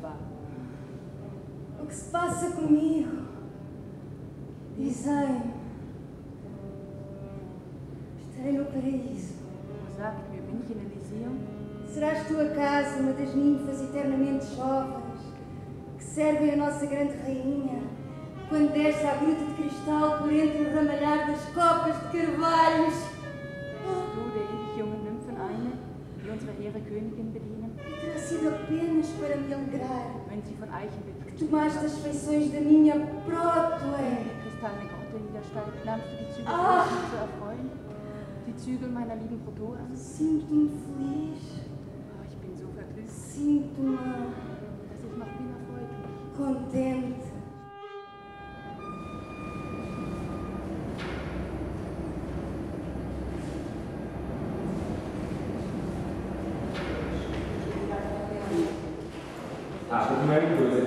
wunderbar. O que se passa comigo? Dizem. Estarei no paraíso. Serás tu a casa, uma das ninfas eternamente jovens, que servem a nossa grande rainha, quando desce à gruta de cristal por entre o ramalhar das copas de carvalhos. para me alegrar. Que tomaste as feições da minha Broadway. Ah! Sinto-me feliz. Oh, ich bin so Sinto-me contente. Ah, a primeira coisa é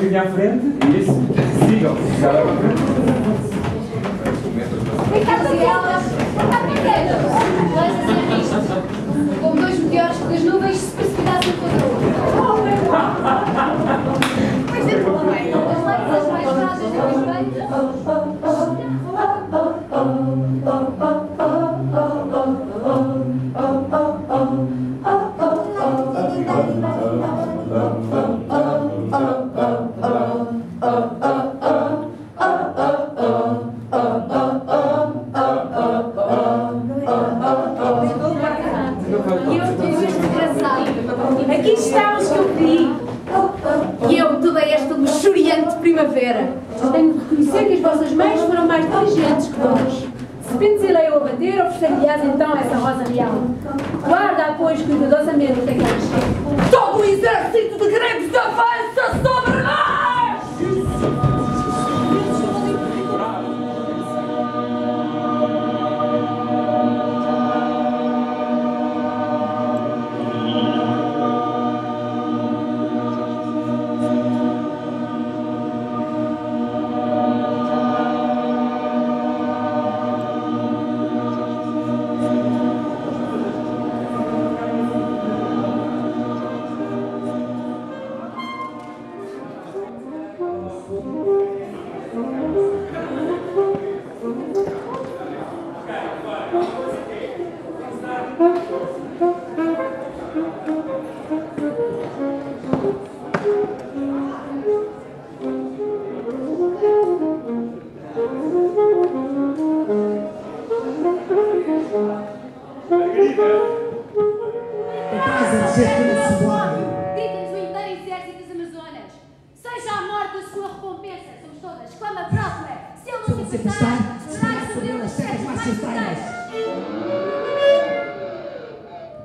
Vir à frente isso. Sigam. Sigam à frente. Aquelas e elas, pequenas, coisas assim isto. Como dois meteoros que das nuvens se precipitassem contra o outro. Pois é, bem. As letras mais frágeis da respeito. Aqui está os que eu vi. E eu, toda esta luxuriante primavera. Tenho de reconhecer que as vossas mães foram mais diligentes que vós. Se pentelei-o a bater, oferecer-lhe-ás então essa rosa real. Guarda, pois, cuidadosamente ela chegue. Todo o exército de gregos avança sobre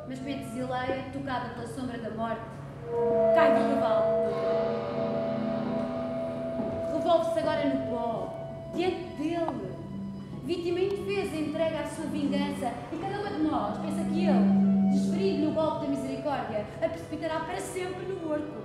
Mas Pentezileia, tocada pela sombra da morte, sua vingança e cada uma de nós pensa que ele, desferido no golpe da misericórdia, a precipitará para sempre no orco.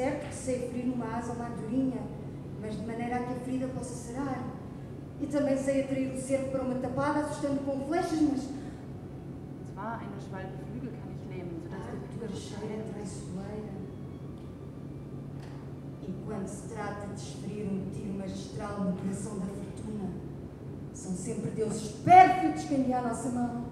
certo que sei ferir numa asa uma andorinha, mas de maneira a que a ferida possa sarar. E também sei atrair o cervo para uma tapada, assustando com flechas, mas Zwar eine Schwalbe Flügel kann ich lähmen, sodass a der tua Flügel cheira traiçoeira. E quando se trata de desferir um tiro magistral no coração da fortuna, são sempre deuses pérfidos quem guia a nossa mão.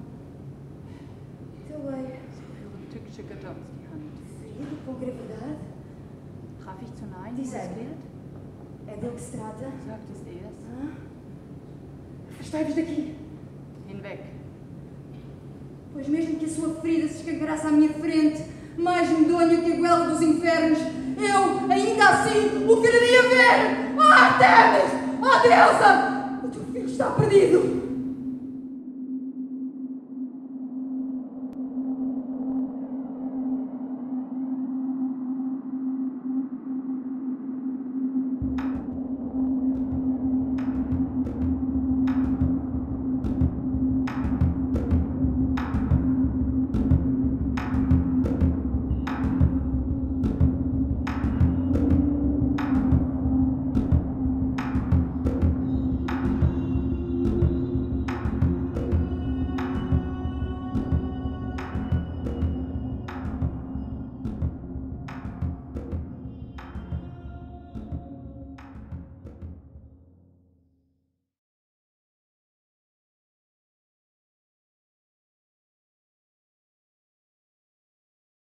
Tückische Götter uns die Hand. ferido com gravidade, Traf ich zu nahe, Die wo es Seite. É dele que se trata? Sagtest er es? Hã? Afastai-vos daqui, Hinweg. pois mesmo que a sua ferida se escancarasse à minha frente, mais medonho que a goela dos infernos, eu, ainda assim, o quereria ver! Ah, Artemis! Ah, deusa! O teu filho está perdido!